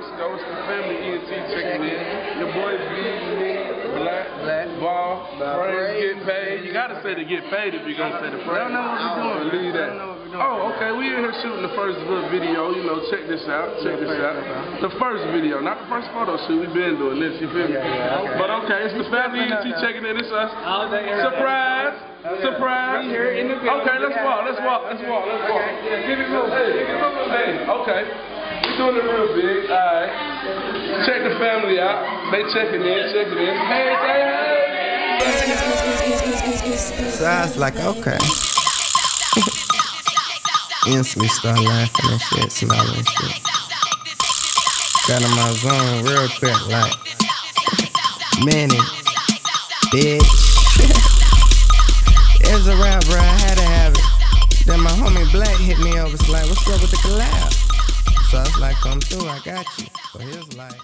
let's go. It's the family ENT checking in. Your boy B, me, Black, Black. Ball, Brains, Brains. get paid. You gotta say to get paid if you're gonna say the I don't know what we're doing. Believe that. don't know what we're doing. Oh, okay. We in here shooting the first little video. You know, check this out. Check this out. The first video, not the first photo shoot. We've been doing this. You feel me? Yeah, yeah, okay. But okay, it's the family ENT checking in. It's us. All day, every day. Surprise! Oh, Surprise! Here in the. Okay, let's walk. Let's walk. Let's walk. Let's walk. Okay, yeah, give it moving. Hey, Give it moving. hey, okay. Doing it real big. All right. Check the family out. They checking in. Checking in. Hey, say hey. So I was like, okay. Instantly start laughing and shit, smiling and shit. Got in my zone real quick, like, Manny, bitch. it was a rap, bro, I had to have it. Then my homie Black hit me up, was like, what's up with the collab? I come through, I got you. So he was like,